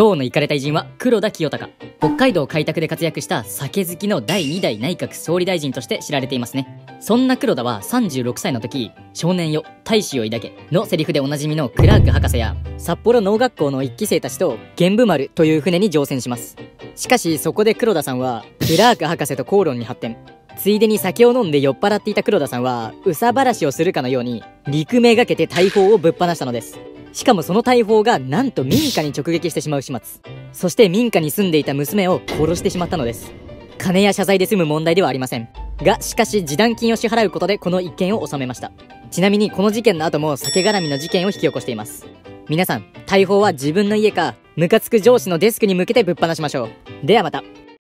今日の行かれた偉人は黒田清隆。北海道開拓で活躍した酒好きの第2代内閣総理大臣として知られていますね。そんな黒田は36歳の時少年よ大志を抱けのセリフでおなじみのクラーク博士や札幌農学校の一期生たちと玄武丸という船に乗船します。しかしそこで黒田さんはクラーク博士と口論に発展。ついでに酒を飲んで酔っ払っていた黒田さんは、憂さ晴らしをするかのように、陸めがけて大砲をぶっ放したのです。しかもその大砲がなんと民家に直撃してしまう始末。そして民家に住んでいた娘を殺してしまったのです。金や謝罪で済む問題ではありません。が、しかし示談金を支払うことでこの一件を収めました。ちなみにこの事件の後も酒絡みの事件を引き起こしています。皆さん、大砲は自分の家か、ムカつく上司のデスクに向けてぶっ放しましょう。ではまた。